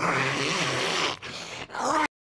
All right.